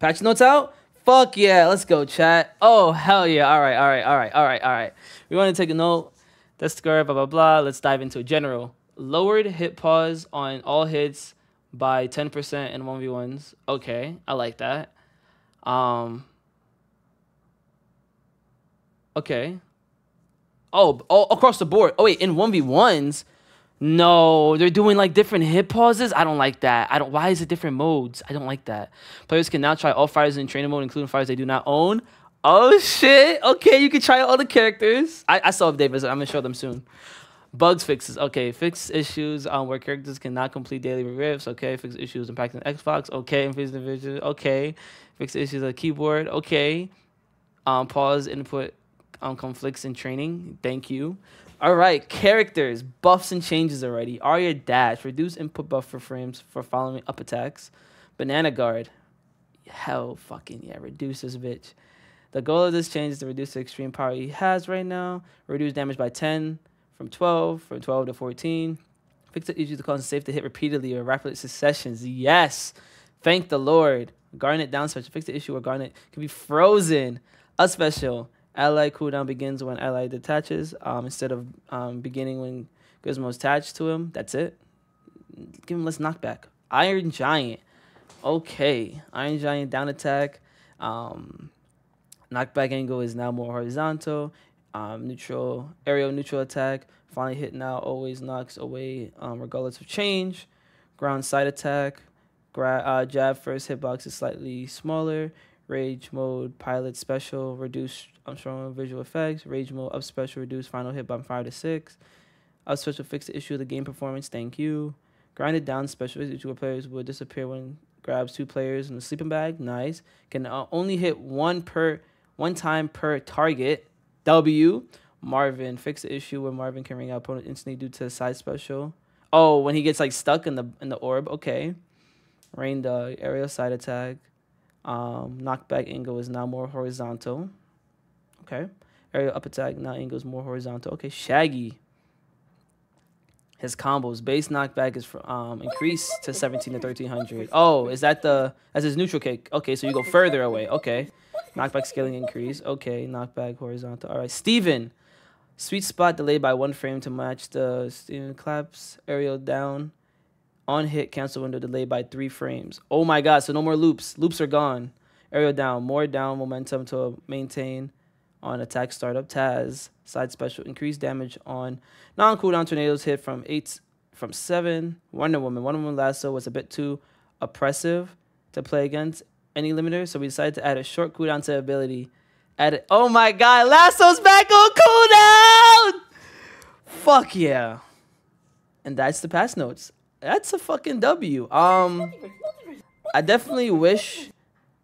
Patch notes out? Fuck yeah, let's go, chat. Oh, hell yeah. All right, all right, all right, all right, all right. We want to take a note. That's score, blah, blah, blah. Let's dive into a general. Lowered hit pause on all hits by 10% in 1v1s. Okay, I like that. Um, okay. Oh, oh, across the board. Oh, wait, in 1v1s, no, they're doing like different hit pauses. I don't like that. I don't. Why is it different modes? I don't like that. Players can now try all fighters in trainer mode, including fighters they do not own. Oh shit. Okay, you can try all the characters. I, I saw Davis. I'm gonna show them soon. Bugs fixes. Okay, fix issues on um, where characters cannot complete daily reviews. Okay, fix issues impacting Xbox. Okay, fix division. Okay, fix issues on keyboard. Okay, um, pause input um, conflicts in training. Thank you. All right, characters, buffs and changes already. Arya Dash, reduce input buffer frames for following up attacks. Banana Guard, hell fucking yeah, reduce this bitch. The goal of this change is to reduce the extreme power he has right now. Reduce damage by 10 from 12, from 12 to 14. Fix the issues to cause safe to hit repeatedly or rapid successions. Yes. Thank the Lord. Garnet down special. Fix the issue where Garnet can be frozen. A special. Ally cooldown begins when ally detaches um, instead of um, beginning when Gizmo's attached to him. That's it. Give him less knockback. Iron Giant. Okay. Iron Giant down attack. Um, knockback angle is now more horizontal. Um, neutral aerial neutral attack. Finally hit now always knocks away um, regardless of change. Ground side attack. Gra- uh, jab first hitbox is slightly smaller. Rage mode, pilot special, reduce I'm showing visual effects. Rage mode, up special, reduce final hit by 5 to 6. Up special, fix the issue of the game performance. Thank you. Grinded down special issue players will disappear when grabs two players in the sleeping bag. Nice. Can uh, only hit one per one time per target. W. Marvin, fix the issue where Marvin can ring out opponent instantly due to a side special. Oh, when he gets like stuck in the in the orb. Okay. Reindog aerial side attack. Um, knockback angle is now more horizontal. Okay. Aerial up attack now angle is more horizontal. Okay. Shaggy. His combos base knockback is um increased to 17 to 1300. Oh, is that the as his neutral kick? Okay, so you go further away. Okay. Knockback scaling increase. Okay, knockback horizontal. All right, Steven. Sweet spot delayed by one frame to match the Steven claps. Aerial down. On hit, cancel window delayed by three frames. Oh my god, so no more loops. Loops are gone. Aerial down, more down momentum to maintain on attack startup. Taz, side special, increased damage on non cooldown tornadoes hit from eight from seven. Wonder Woman. Wonder Woman lasso was a bit too oppressive to play against any limiter, so we decided to add a short cooldown to ability. Add oh my god, lasso's back on cooldown! Fuck yeah. And that's the pass notes that's a fucking W. Um, I definitely wish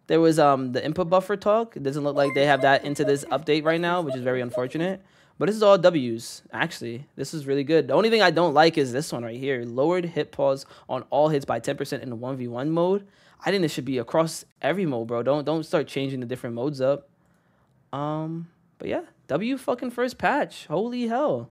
there was um the input buffer talk. It doesn't look like they have that into this update right now, which is very unfortunate. But this is all W's, actually. This is really good. The only thing I don't like is this one right here. Lowered hit pause on all hits by 10% in the 1v1 mode. I think it should be across every mode, bro. Don't don't start changing the different modes up. Um, but yeah, W fucking first patch. Holy hell.